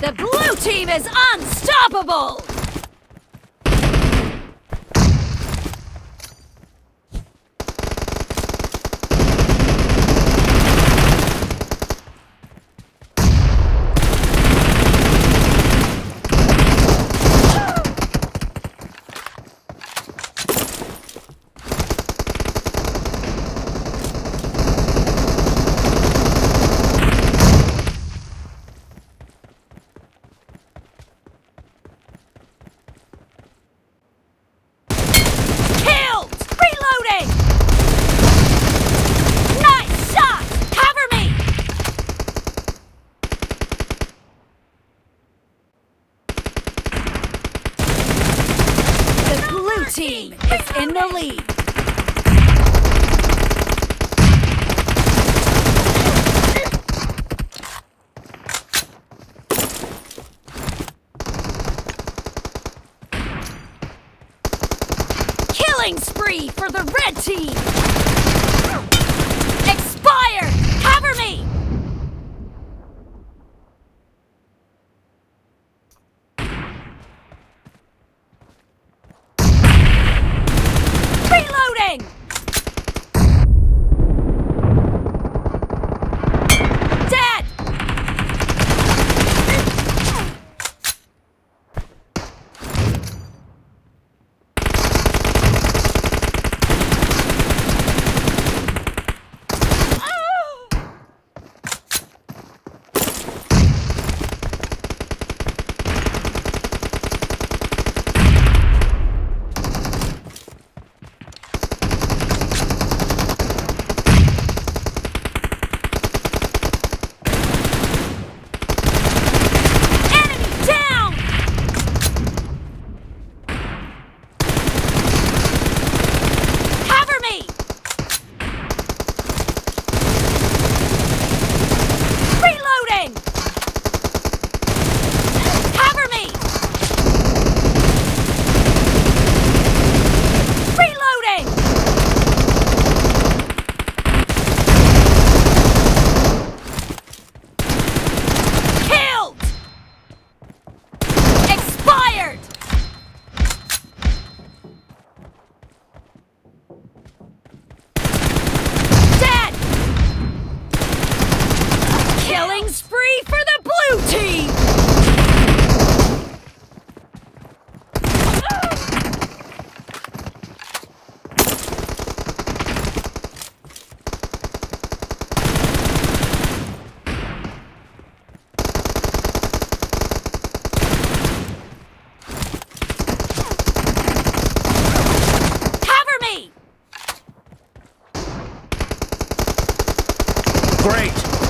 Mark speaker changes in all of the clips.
Speaker 1: The blue team is unstoppable! Team is in the lead. Killing spree for the red team!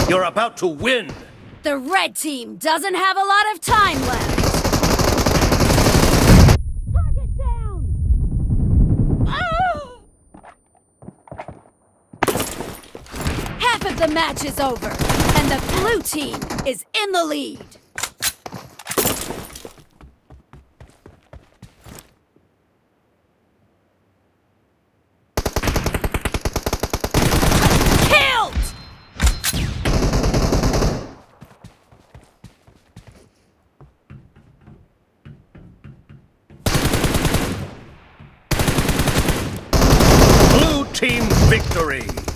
Speaker 2: You're about to win!
Speaker 1: The red team doesn't have a lot of time left. Target down! Half of the match is over, And the blue team is in the lead. Killed!
Speaker 2: Blue team victory!